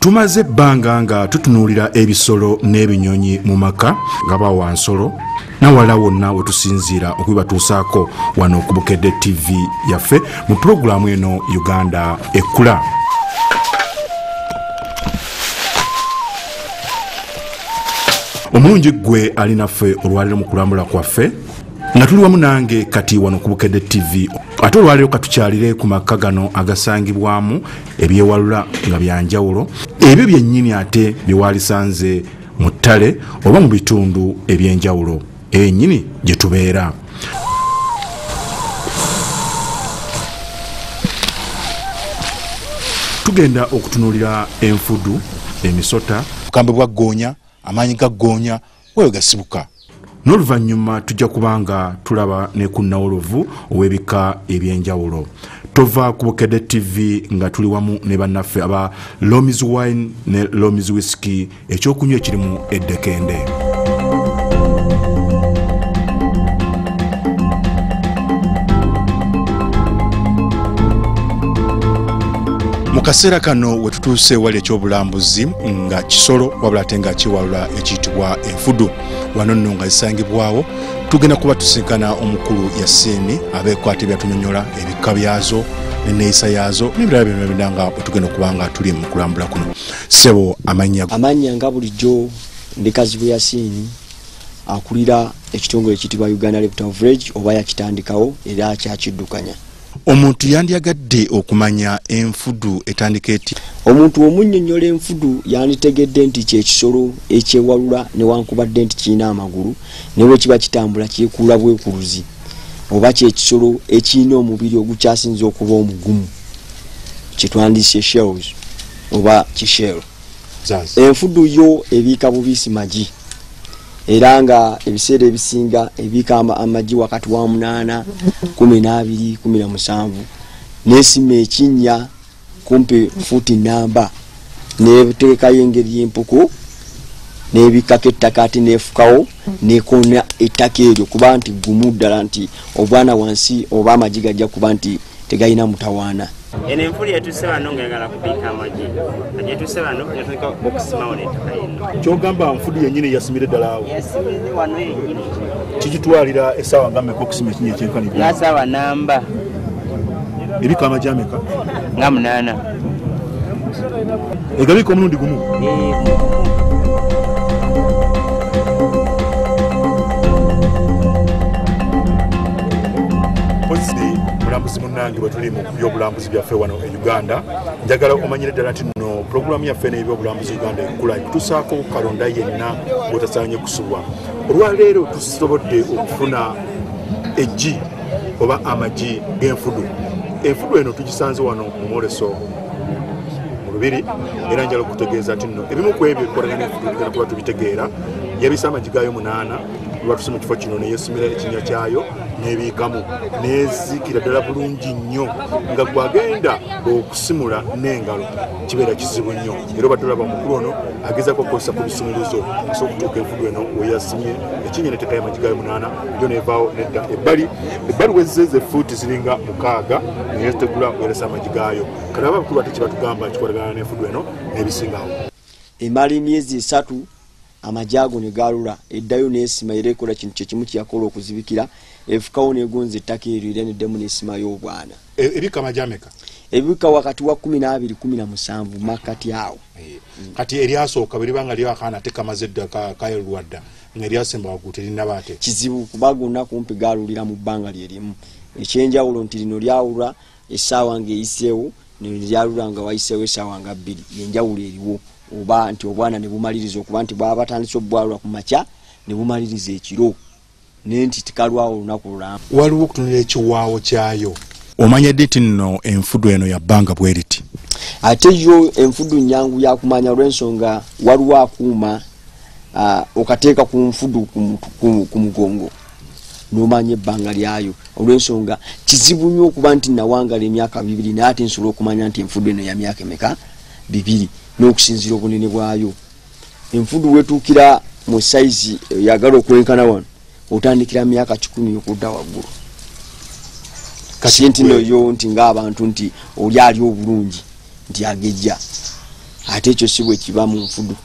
tumaze ebbanga nga tutunuulira ebisolo n'ebinyonyi mu maka nga bawa nsolo nawala wonna we tusinziira okubibatuusaako wano ku bukedde tv yaffe mu pulogulaamu eno uganda ekkula omulungi gwe alinaffe olwaliro mu kulambula kwaffe nga tuli wamu nange kati wano ku bukedde tv ate olwaliro katukyalire ku maka gano agasangibwamu ebyewalula nga byanjawulo ebyo byennyini ate byewalisanze mu ttale oba mu bitundu ebyenjawulo eyennyini gye tubeera. Tugenda okutunuulira enfudu emisota bukambe bwa goonya amaanyi ga goonya wewe gasibuka. N'oluvannyuma tujja kubanga tulaba ne ku nawolovu ow'ebika ebyenjawulo. Tova ku bukedde tv nga tuli wamu ne bannaffe aba lomis wine ne lomis whisky ekyokunywa ekirimu eddekende kaseera kano we tutuuse ewali ekyobulambuzi nga kisolo wabula ate nga kiwalula ekiyitibwa enfudu. Wano nno nga zisangibwawo tugenda kuba tusinkana omukulu yaseeni abeekwata ebyatunyonyola ebika byazo neneeyisa yaazo n'ebirala byonna bina nga bwe tugenda okuba nga tuli mu kulambula kuno. Sebo amannya amannya nga bulijjo ndi kazibu yasiini akulira ekitongole ekiyitibwa uganda lepta village oba yakitandikawo era akyakiddukanya omuntu yandyagadde okumanya enfudu etandika eti? Omuntu omunnyonnyola enfudu yanditegedde nti kyekisolo ekyewalula newankubadde nti kirina amagulu newe kiba kitambula kyekuula bwekuluzi oba kyekisolo ekirina omubiri ogukyasinza okuba omugumu. Kyetwandise shells oba kishel enfudu yo ebiika bubisi magi era nga ebiseera ebisinga ebiika amagi wakati wa munaana kumi nabiri kumi namusanvu nesima ekinnya kumpi futi namba neteekayo engeri yempuku nebikako ettaka ati nefukawo nekona ettaka eryo kuba nti gumu ddala nti obwana wansi oba amagi gajja kuba nti tegalina mutawaana eno enfuli yetuse wano ngaagala kubiika amagi. Agyetuse wano yatandika okusimawo nettaka yino kyogamba nfudu yennyini yasimire ddala awo. Yasimire wano yenyini kikitwalira essaawa nga mmeka okusima ekinya ekyenkani ngasaawa namba. Ebika amagi ameka? Nga munaana. Egabiika omulundi gumu munnange bwe tuli mu byobulambuzi byaffe wano e uganda. Njagala omanyire ddala nti nno pulogulaamu yaffe n'ebyobulambuzi uganda ekkula ikutusaako kalonda yenna bwetasaanye kusubwa olwaleero tusobodde okufuna eggi oba amagi g'enfudu. Enfudu eno tugisanze wano mu mwoleso mu lubiri era njala okutegeeza nti nno ebimu ku ebyo ebikolagana enfudu tugenda kuba tubitegeera. Yabisa amagi gayo munaana lwatuse mu kifo kino neyesimira ekinya kyayo nebiikamu neziikira ddala bulungi nnyo nga gwagenda okusimula n'engalo kibeera kizibu nnyo. Era obadde olaba omukulu ono agezako okukozesa ku bisumuluzo asobola okutuuka enfudu eno weyasimye ekinya netekayo amagi gayo munaana yo nevaawo nedda ebbali. Ebbali wezeze fuuti ziringa mukaaga neyetegula weresa amagi gayo kati aba abakulu ate kibatugamba kikolagana n'enfudu eno n'ebisingawo. Emala emyezi esatu amagi ago negalula eddayo nesima era ekola kintu kyekimu kyeyakola okuzibikira. Efukawo negonza ettaka eryo era neddemu nesimayo obwana ebika amagi ameka ebibika wakati wa kumi nabiri kumi namusanvu makati awo. Kati eryasooka bwe libanga lyakaana ate kamaze dda kayolwa dda nga eryasemba waggulu terinaba ate? Kizibu kuba gonna kumpi galulira mu bbanga lyerimu ekyenjawulo nti lino lyawulwa essaawa ngaeyiseewo lyalula nga wayiseewo essaawa nga bbiri yenjawulo eriwo oba nti obwana nebumaliriza okuba nti bwaba batandise obwalula ku makya nebumaliriza ekiro. Naye nti tikalwawo olunaku lulamba waliwo okutunira ekiwaawo kyayo? Omanya ddi nti nno enfudu eno yabbanga bwe riti ate yo enfudu nyangu yakumanya olwensonga waliwo akuuma okateeka ku nfudu ku mugongo nomanya ebbanga lyayo. Olwensonga kizibu nnyo okuba nti nawangala emyaka bibiri naye ate nsobola okumanya nti enfudu eno ya myaka emeka? Bibiri n'okusinzira obunene bwayo. Enfudu wetuukira mu saizi yagala okwenkana wano otandikira myaka kikumi okudda waggulu. Kati nti noyo nti ngaabantu nti oli ali obulungi nti agejja. Ate ekyo si bwe kiba mu nfudu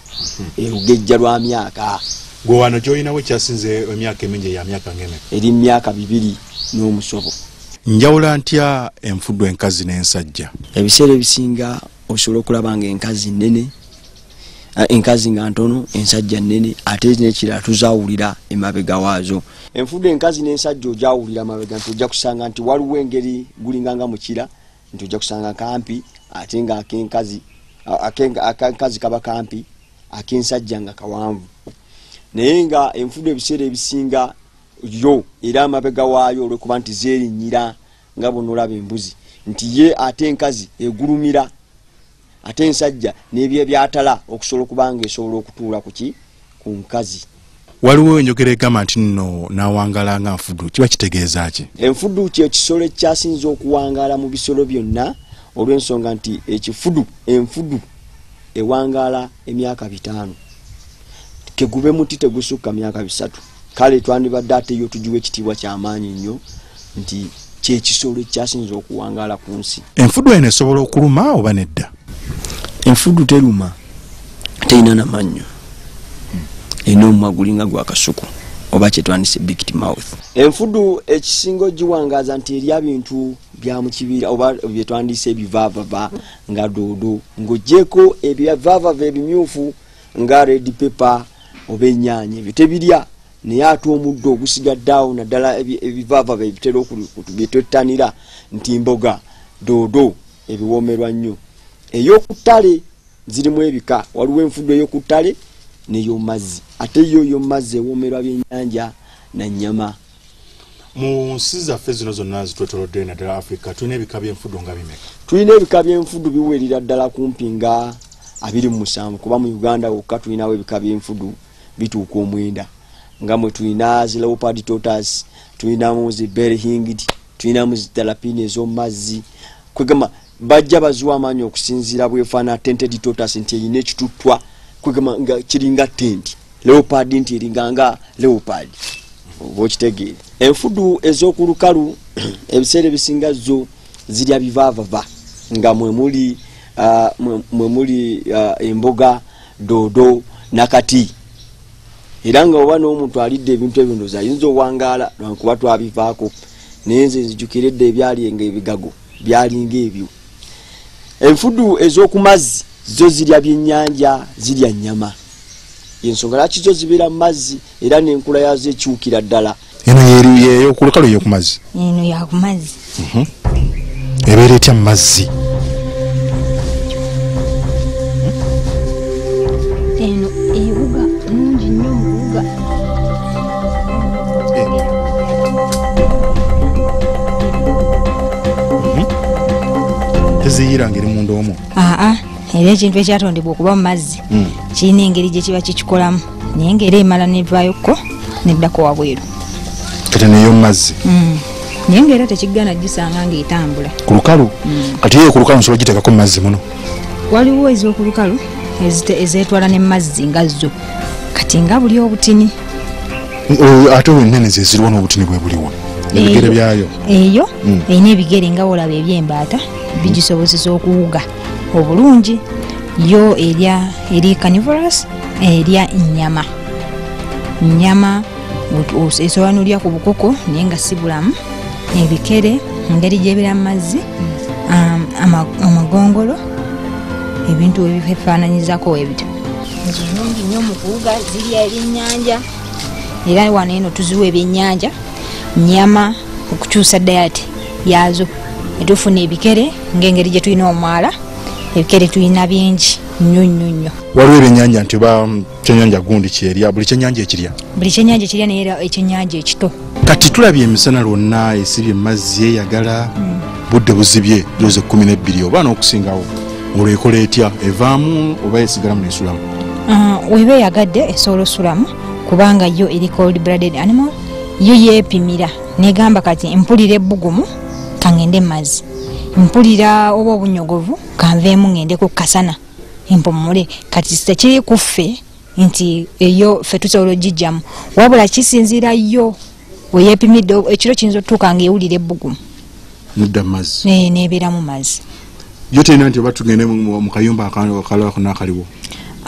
erugejja lwa myaka gwe wano gyolinawo ekyasinze emyaka emingi ya myaka ngene eri myaka bibiri n'omusobo. Njawula ntya enfudu enkazi n'ensajja? Ebiseera ebisinga osobola okulaba nga enkazi nene eh, enkazi nga ntono ensajja nene ate nekirala tuzawulira emabega waazo. Enfudu enkazi n'ensajja ojawulira mabega nti ojja kusanga nti waliwo engeri gulinganga mukira nti ojja kusanga kampi ate nga akenkazi kaba kampi akensajja nga kawanvu. Naye nga enfudu ebiseera ebisinga yo era amabega waayo olwekuba nti zeerinnyira nga bonolaba embuzi nti ye ate enkazi egulumira ate ensajja n'ebyo byatala okusobola okuba nga esobola okutuula kuki ku nkazi. Waliwo enjogera egamba nti nno nawangala nga nfudu kiba kitegeeza ki? Enfudu kyekisolo ekyasinza okuwangaala mu bisolo byonna olw'ensonga nti ekifudu enfudu ewangaala emyaka bitaano. Kegube muti tegusukka myaka bisatu. Kale twandibadde ate yo tugiwa ekitiibwa kyamaanyi nnyo nti kyekisolo ekyasinza okuwangaala ku nsi. Enfudu eno esobola okuluma oba nedda enfudu teruma terina namannyo erina omumwa gulinga gwa kasuku oba kyetwandise bigt mouth. Enfudu ekisinga ogiwangaaza nti erya bintu bya mukibira oba byetwandise ebivaavava nga doodo ng'ogyeko ebivaavava ebimyufu nga red pepper oba ennyaanya ebyo tebirya. Naye ate omuddo ogusigaddaawo naddala ebi- ebivaavava ebitera byetwettanira nti mboga doodo ebiwoomerwa nnyo ey'okuttale zirimu ebika. Waliwo enfudu ey'okuttale n'ey'omumazzi ate yo ey'omumazzi ewoomerwa byennyanja nanyama mu nsi zaffe zino zonna zitwetolodde naddala africa tulina ebika byenfudu nga bimeka? Tulina ebika by'enfudu biwerera ddala kumpi nga abiri mu musanvu kuba mu uganda wokka tulinawo ebika by'enfudu bituuka omwenda. Nga mwe tulina zi leopard totas tulinamu zi berhingd tulinamu zi talapini ez'omumazzi. Kwegamba bajja baziwa amaanyi okusinziira bwefaana tented totas nti erina ekituttwa kwegamba nga kiringa tenti leopard nti eringanga leopard. Oba okitegeere enfudu ez'okulukalu ebiseera ebisinga zo zirya bivaavava nga mwemuli mwe- mwemuli emboga doodo nakati. Era nga oba n'omuntu alidde ebintu ebyo ndoza ayinza owangaala lwankuba twabivaako naye nze nzijukiredde ebyalinga ebigago byalinga ebyo enfudu ez'oku mazzi zo zirya byennyanja zirya nyama yensonga lwaki zo zibeera mu mazzi era n'enkula yazo ekyukira ddala? Eno yeri- yeyokulukalu eyoku mazzi. Eno yakumazzi ebeera etya mu mazzi? Eno ewuga nungi nnyo muwuga teziyira ngeri munda omwo aa era ekintu ekyatondebwa okuba mu mazzi kirina engeri gye kiba kikikolamu naye ngaera emala nevayokko neddako wabweru. Kati neyo mazzi. Mm. naye ngaera tekigana gisanga ngaetambula ku lukalu? Kati yeyo ku lukalu nsobola gitekako mu mazzi muno? Waliwo ez'okulukalu ezite- ezeetwala ne mazzi nga zo kati nga buli obutini. Ate olwenene zeziriwo n'obutini bwe buliwo. Ebigere Eyo- byayo. Eyo erina ebigere nga olaba ebyembaata bigisobozesa okuwuga obulungi yo erya eri carnivorous erya nyama nyama esobola nolya ku bukoko naye nga si bulamu. Ebikere engeri gyebira mu mazzi ama- amagongolo ebintu ebifaananyizako ezo nungi nnyo mu kuwuga zirya ebyennyanja. Era wano eno tuziwa ebyennyanja. Nyama okukyusa dayati yazo netufuna ebikere ngaengeri gyetulina omwala ebikere tulina bingi nnyo nnyo nnyo. Waliwo ebyenyanja nti oba mm, kyenyanja gundi kyerya buli kyenyanja ekirya? Buli kyenyanja kirya naye era ekyenyanja ekito. Kati tulabye emisana lwonna esibye mu mazzi eyagala budde buzibye doze kumi nebbiri oba n'okusingawo olwo ekola etya? Evaamu oba esigalamu nesulamu? Ah, weba eyagadde esobola osulamu kubanga yo eri cold blooded animal yo yeepimira negamba kati mpulira ebbugumu kangende mumazzi mpulira oba obunyogovu kanveemu ngende ku kasana. Empumule kati tekiri kuffe nti eyo ffe tusobola ogijjamu wabula kisinzira yo weyepimidde ekiro kiyinza otutuuka nga ewulira ebbugumu. Mudda mumazzi ne- nebeeramu mazzi yo terina nti oba tugende mu mu kayumba akalako nakaliwo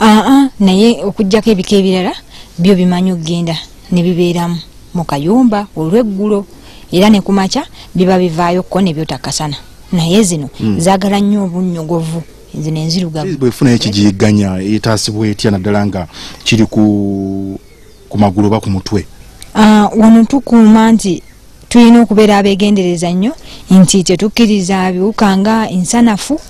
aa naye okugjako ebika ebirala byo bimanyi okgenda ne bibeeramu. Mu kayumba olweggulo era ne kumakya biba bivaayokko ne byotakasana. Naye zino zaagala nnyo obunnyogovu zino enzirugavu. Bwefunayo ekigiyigganya etaasibwa etya naddala nga kiri ku ku magulu oba ku mutwe? Ah, wano tukuuma nti tulina okubeera abeegendereza nnyo nti tetukkiriza biwuka nga ensanafu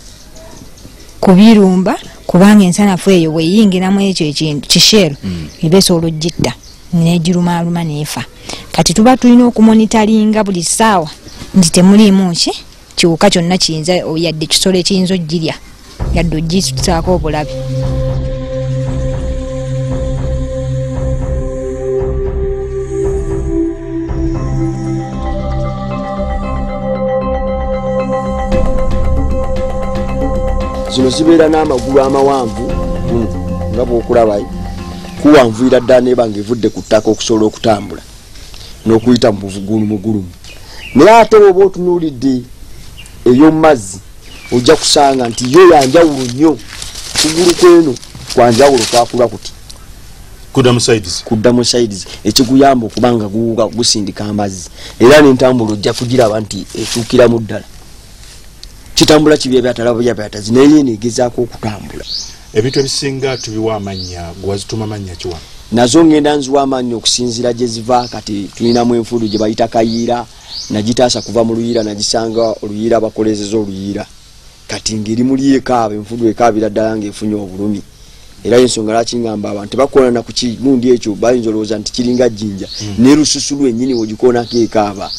kubirumba kubanga ensanafu eyo bweyingiramu ekyo ekintu kisheero eba esobola ogitta negirumaaluma neefa kati tuba tulina okumonitalinga buli ssaawa nti temuliimu ki kiwuka kyonna kiyinza yadde kisolo ekiyinza ogirya yadde ogitusaako obulabe zino zibeera n'amagulu amawanvu mm, nga bwokulaba kuwanvuira ddala neba nga evudde ku ttaka okusobola okutambula n'okuyita mu buvugulumugulumu naye ate woba otunuulidde ey'omumazzi ojja kusanga nti yo yanjawulo nnyo. Kugulu kweno kwanjawulo kwakula kuti? Kudda mu sides kudda mu sides ekiguyamba okuba nga gusindika amazzi. Era n'entambula ojja kugiraba nti ekyukiramu ddala. Kitambula kibyabyatalabyabyatazi naye negezaako okutambula ebintu ebisinga tubiwa amannya gwazituma mannya kiwa nazo ngenda nziwa amaanyi okusinzira gye ziva kati tulinamu enfudu gye bayita kayiira nagitaasa kuva mu luyiira nagisanga oluyiira bakolezeza oluyiira kati ngeri muli ekaaba enfudu ekaabira ddala ngaefunye obulumi. Era ensonga lwaki ngamba abantu tebakonana ku kimundi ekyo bayinza olowooza nti kiringa jjinja. Naye lususu lwennyini wegikonako ekaaba.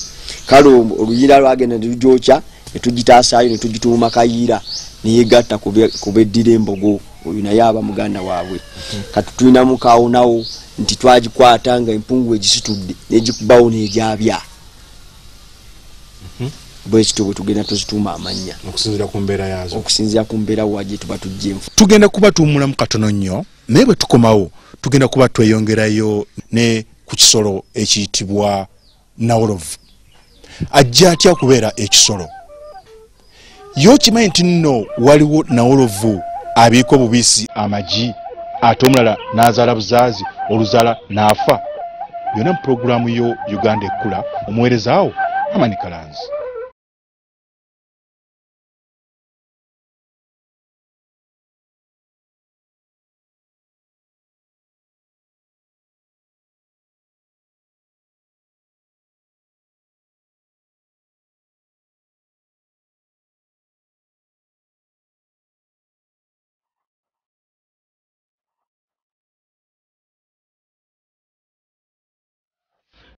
Kale olwo oluyiira lwagenda nelugyokya netugitaasaayo netugituuma kayiira neyegatta ku beddira embogo oyo naye aba muganda waabwe. Kati tulinamu kaawonawo nti twagikwata nga empungu egisitudde negikubawo nejabya bwekityo bwe tugenda tuzituuma amannya. Okusinzira ku mbeera wagye tuba tujja enfu. Tugenda kuba tuwumulamu katono nnyo naye bwe tukomawo tugenda kuba tweyongerayo ne ku kisolo ekiyitibwa nawolovu. Ajja atya okubeera ekisolo? Ye okimanyi nti nno waliwo nawolovu abiika obubisi amagi ate omulala n'azaala buzaazi oluzaala n'afa. Byonna mu pulogulaamu yo uganda ekkula. Omuweerezaawo amani kalanzi